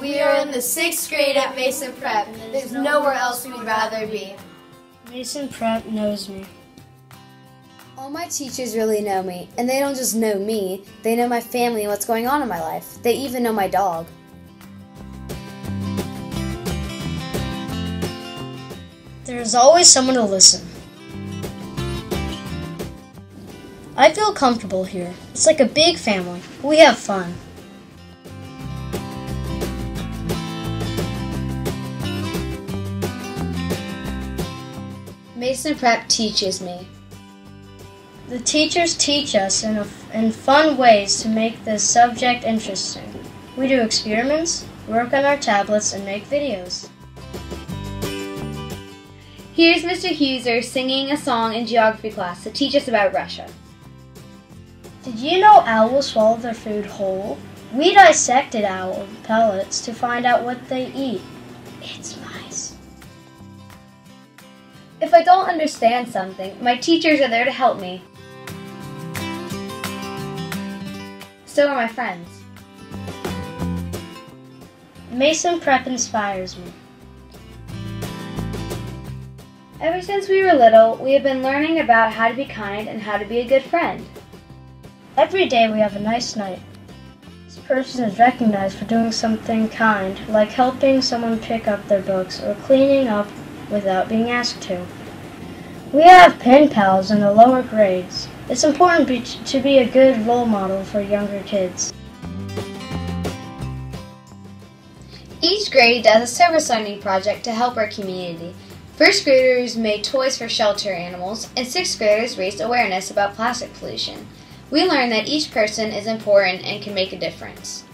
We are in the sixth grade at Mason Prep. There's nowhere else we'd rather be. Mason Prep knows me. All my teachers really know me, and they don't just know me, they know my family and what's going on in my life. They even know my dog. There's always someone to listen. I feel comfortable here. It's like a big family. We have fun. Mason Prep teaches me. The teachers teach us in, a, in fun ways to make the subject interesting. We do experiments, work on our tablets, and make videos. Here's Mr. Huser singing a song in geography class to teach us about Russia. Did you know owls swallow their food whole? We dissected owl pellets to find out what they eat. It's mice. If I don't understand something, my teachers are there to help me. So are my friends. Mason Prep inspires me. Ever since we were little, we have been learning about how to be kind and how to be a good friend. Every day we have a nice night. This person is recognized for doing something kind, like helping someone pick up their books or cleaning up without being asked to. We have pen pals in the lower grades. It's important to be a good role model for younger kids. Each grade does a service learning project to help our community. First graders made toys for shelter animals, and sixth graders raised awareness about plastic pollution. We learn that each person is important and can make a difference.